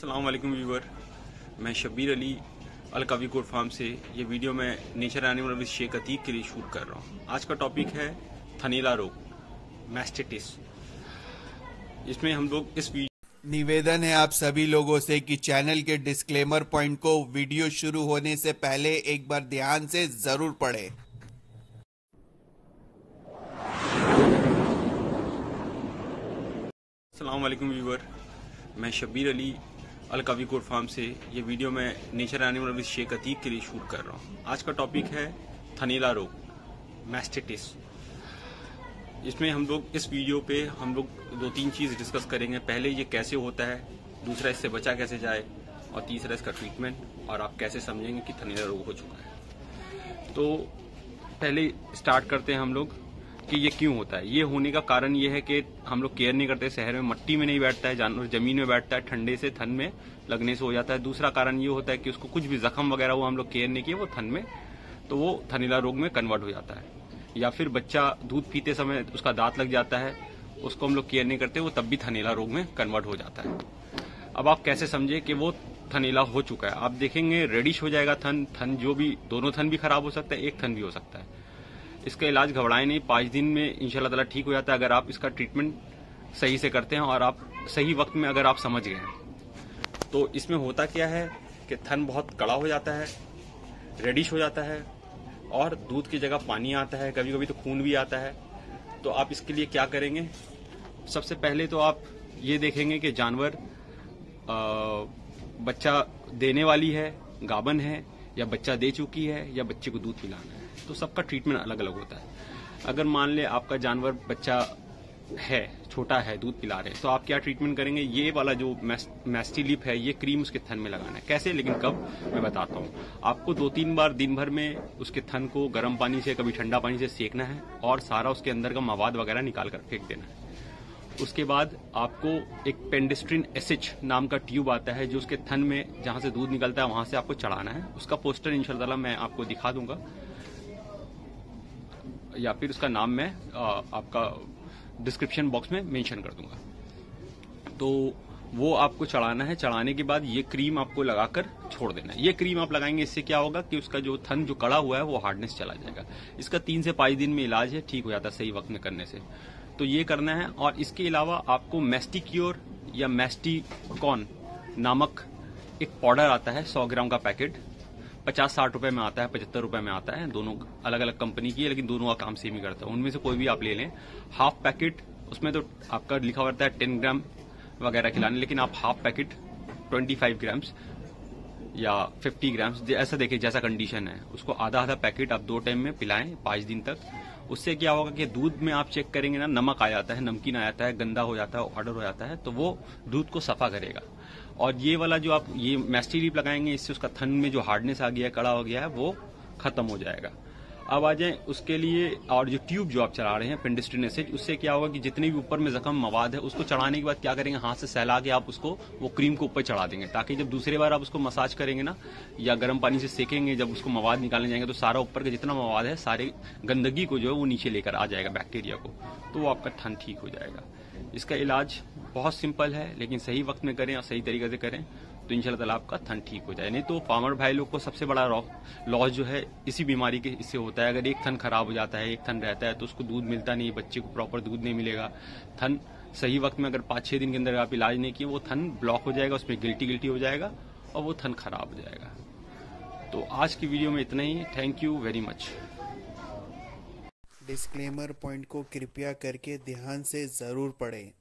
वालेकुम व्यूवर मैं शब्बीर अली अल कवी कोट फार्म से ये वीडियो मैं nature animal with Sheikh Atiq के लिए शूट कर रहा हूँ। आज का टॉपिक है थनीला रोग मैस्टिटिस इसमें हम लोग इस निवेदन है आप सभी लोगों से कि चैनल के डिस्क्लेमर पॉइंट को वीडियो शुरू होने से पहले एक बार ध्यान से ज़रूर पढ़ें। वालेकुम व्यूवर मैं शब्बीर अली अल कवी कोट फार्म से ये वीडियो मैं nature animal with Sheikh Atiq के लिए शूट कर रहा हूँ। आज का टॉपिक है थनीला रोग मैस्टिटिस इसमें हम लोग, इस वीडियो पे हम लोग दो तीन चीज़ डिस्कस करेंगे। पहले ये कैसे होता है, दूसरा इससे बचा कैसे जाए, और तीसरा इसका ट्रीटमेंट और आप कैसे समझेंगे कि थनीला रोग हो चुका है। तो पहले स्टार्ट करते हैं हम लोग। कि ये क्यों होता है? ये होने का कारण ये है कि हम लोग केयर नहीं करते, शहर में मट्टी में नहीं बैठता है जानवर ज़मीन में बैठता है, ठंडे से थन में लगने से हो जाता है। दूसरा कारण ये होता है कि उसको कुछ भी जख्म वगैरह वो हम लोग केयर नहीं किए, वो थन में तो वो थनीला रोग में कन्वर्ट हो जाता है। या फिर बच्चा दूध पीते समय उसका दांत लग जाता है, उसको हम लोग केयर नहीं करते, वो तब भी थनीला रोग में कन्वर्ट हो जाता है। अब आप कैसे समझे कि वो थनीला हो चुका है? आप देखेंगे रेडिश हो जाएगा थन थन जो भी, दोनों थन भी खराब हो सकता है, एक थन भी हो सकता है। इसका इलाज घबराए नहीं, पाँच दिन में इंशाल्लाह ताला ठीक हो जाता है अगर आप इसका ट्रीटमेंट सही से करते हैं और आप सही वक्त में अगर आप समझ गए तो इसमें होता क्या है कि थन बहुत कड़ा हो जाता है रेडिश हो जाता है और दूध की जगह पानी आता है कभी कभी तो खून भी आता है। तो आप इसके लिए क्या करेंगे? सबसे पहले तो आप ये देखेंगे कि जानवर बच्चा देने वाली है, गाबन है या बच्चा दे चुकी है या बच्चे को दूध पिलाना है। तो सबका ट्रीटमेंट अलग अलग होता है। अगर मान ले आपका जानवर बच्चा है, छोटा है, दूध पिला रहे तो आप क्या ट्रीटमेंट करेंगे? ये वाला जो मैस्टिलिप है, ये क्रीम उसके थन में लगाना है। कैसे? लेकिन कब? मैं बताता हूँ। आपको दो तीन बार दिन भर में उसके थन को गर्म पानी से, कभी ठंडा पानी से सेकना है और सारा उसके अंदर का मवाद वगैरह निकाल कर फेंक देना है। उसके बाद आपको एक पेंडिस्ट्रिन एसिच नाम का ट्यूब आता है, जो उसके थन में जहाँ से दूध निकलता है, वहाँ से आपको चढ़ाना है। उसका पोस्टर इंशाल्लाह मैं आपको दिखा दूँगा। या फिर उसका नाम मैं आपका डिस्क्रिप्शन बॉक्स में मेंशन कर दूँगा। तो वो आपको चढ़ाना है। चढ़ाने के बाद ये क्रीम आपको लगाकर छोड़ देना है। ये क्रीम आप लगाएँगे, इससे क्या होगा कि उसका जो थन जो कड़ा हुआ है, वो हार्डनेस चला जाएगा। इसका तीन से पाँच दिन में इलाज है, ठीक हो जाता है सही वक्त में करने से। तो ये करना है और इसके अलावा आपको मेस्टिक्योर या मेस्टिकॉन नामक एक पाउडर आता है, सौ ग्राम का पैकेट पचास साठ रुपए में आता है, पचहत्तर रुपए में आता है। दोनों अलग अलग कंपनी की है, लेकिन दोनों का काम सेम ही करता है। उनमें से कोई भी आप ले लें। हाफ़ पैकेट उसमें तो आपका लिखा हुआ है टेन ग्राम वगैरह खिलाने, लेकिन आप half packet twenty five grams या फिफ्टी ग्राम्स ऐसा देखें जैसा कंडीशन है। उसको आधा आधा पैकेट आप दो टाइम में पिलाएँ, पाँच दिन तक। उससे क्या होगा कि दूध में आप चेक करेंगे ना, नमक आ जाता है, नमकीन आ जाता है, गंदा हो जाता है ऑर्डर हो जाता है तो वो दूध को सफ़ा करेगा। और ये वाला जो आप, ये मैस्टीलीप लगाएँगे, इससे उसका थन में जो हार्डनेस आ गया, कड़ा हो गया है, वो खत्म हो जाएगा। अब आ जाए उसके लिए और जो ट्यूब जो आप चला रहे हैं पेंडिस्ट्रिन एसिड उससे क्या होगा कि जितने भी ऊपर में जख्म, मवाद है, उसको चढ़ाने के बाद क्या करेंगे? हाथ से सहला के आप उसको, वो क्रीम को ऊपर चढ़ा देंगे, ताकि जब दूसरी बार आप उसको मसाज करेंगे ना, या गर्म पानी से सेकेंगे, जब उसको मवाद निकालने जाएँगे तो सारा ऊपर का जितना मवाद है, सारे गंदगी को जो है वो नीचे लेकर आ जाएगा बैक्टीरिया को तो वो आपका थन ठीक हो जाएगा। इसका इलाज बहुत सिंपल है, लेकिन सही वक्त में करें और सही तरीके से करें। तो इंशाल्लाह आपका थन ठीक हो जाए। नहीं तो फार्मर भाई लोग को सबसे बड़ा लॉस जो है, इसी बीमारी के इससे होता है। अगर एक थन खराब हो जाता है, एक थन रहता है तो उसको दूध मिलता नहीं, बच्चे को प्रॉपर दूध नहीं मिलेगा। थन सही वक्त में अगर पाँच छह दिन के अंदर आप इलाज नहीं किए, वो थन ब्लॉक हो जाएगा, उसमें गिल्टी गिल्टी हो जाएगा और वो थन खराब हो जाएगा। तो आज की वीडियो में इतना ही। Thank you very much disclaimer point को कृपया करके ध्यान से ज़रूर पढ़ें।